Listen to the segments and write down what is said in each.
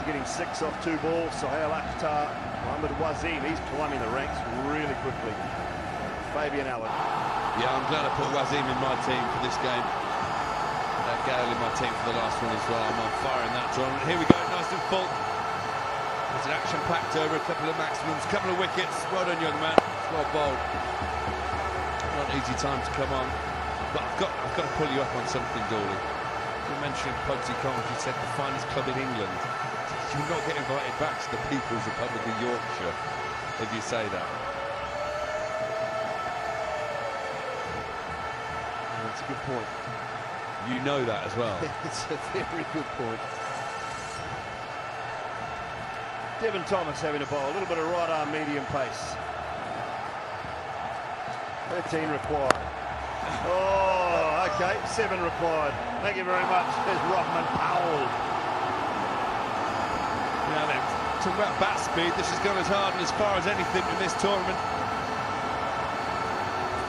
after getting six off two balls. Sohail Akhtar, Mohamed Waseem, he's climbing the ranks really quickly. Fabian Allen. Yeah, I'm glad I put Waseem in my team for this game. Uh, Gayle in my team for the last one as well. I'm on fire in that tournament. Here we go, nice and full. It's an action-packed over, a couple of maximums, a couple of wickets. Well done, young man. Well bowled. Not an easy time to come on. But I've got, I've got to pull you up on something, Dawley. You mentioned Pudsey Coventry said the finest club in England. You will not get invited back to the People's Republic of Yorkshire if you say that. That's a good point. You know that as well. it's a very good point. Devon Thomas having a ball, a little bit of right arm medium pace. 13 required. Oh, okay, seven required. Thank you very much. There's Rovman Powell. Now then, talking about bat speed, this has gone as hard and as far as anything in this tournament.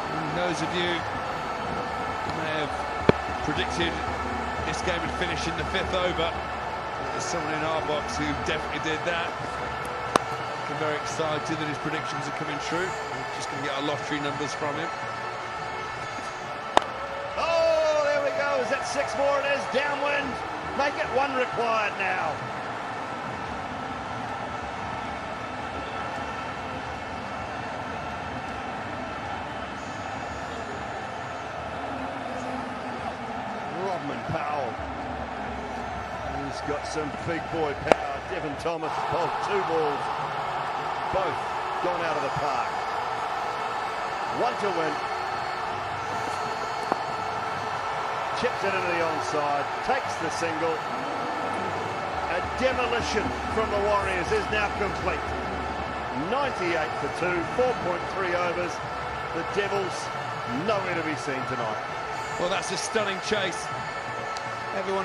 And those of you who may have predicted this game would finish in the fifth over, there's someone in our box who definitely did that. I'm very excited that his predictions are coming true. We're just going to get our lottery numbers from him. Oh, there we go. Is that six more? It is downwind. Make it one required now. Rovman Powell. He's got some big boy power. Devon Thomas bowled two balls. Both gone out of the park. One to win. chips it into the onside, takes the single. A demolition from the Warriors is now complete. 98 for two, 4.3 overs. The Devils nowhere to be seen tonight. Well, that's a stunning chase. Everyone